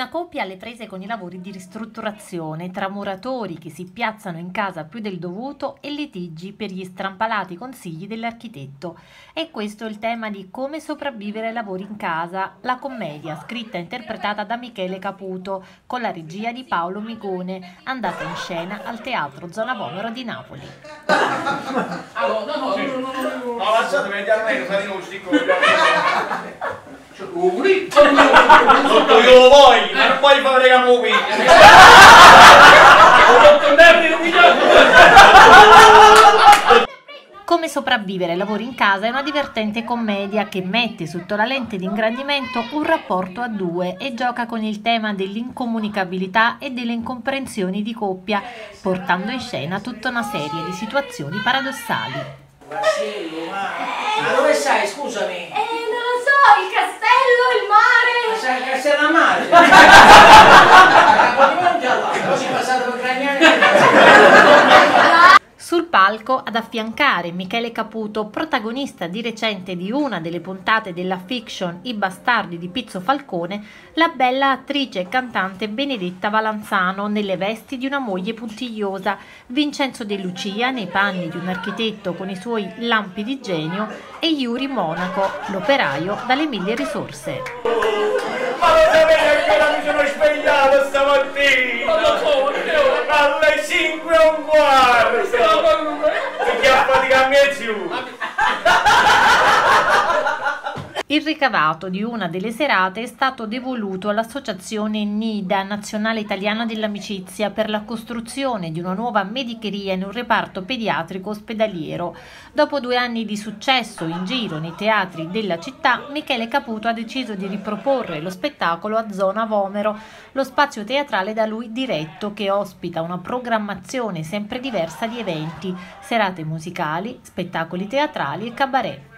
Una coppia alle prese con i lavori di ristrutturazione tra muratori che si piazzano in casa più del dovuto e litigi per gli strampalati consigli dell'architetto. E questo è il tema di Come sopravvivere ai lavori in casa, la commedia scritta e interpretata da Michele Caputo con la regia di Paolo Migone, andata in scena al Teatro Zona Vomero di Napoli. No, no, no, no, no, no, lasciatemi di Sotto io lo voglio, ma non puoi fare camo qui. Come sopravvivere ai lavori in casa è una divertente commedia che mette sotto la lente di ingrandimento un rapporto a due e gioca con il tema dell'incomunicabilità e delle incomprensioni di coppia, portando in scena tutta una serie di situazioni paradossali. Marcello, ma... ma dove sai, scusami? Eh, non lo so, il castello, il mare. Ma sai il castello a mare? Capodimonte allora, così passato per Gragnani. Sul palco ad affiancare Michele Caputo, protagonista di recente di una delle puntate della fiction I bastardi di Pizzo Falcone, la bella attrice e cantante Benedetta Valanzano nelle vesti di una moglie puntigliosa, Vincenzo De Lucia nei panni di un architetto con i suoi lampi di genio e Yuri Monaco, l'operaio dalle mille risorse. Ma lo sapete che ora mi sono svegliato stamattina? Alle 5 e un quarto! Perché ha fatica a me giù! Il ricavato di una delle serate è stato devoluto all'associazione NIDA, Nazionale Italiana dell'Amicizia, per la costruzione di una nuova medicheria in un reparto pediatrico ospedaliero. Dopo due anni di successo in giro nei teatri della città, Michele Caputo ha deciso di riproporre lo spettacolo a Zona Vomero, lo spazio teatrale da lui diretto che ospita una programmazione sempre diversa di eventi, serate musicali, spettacoli teatrali e cabaret.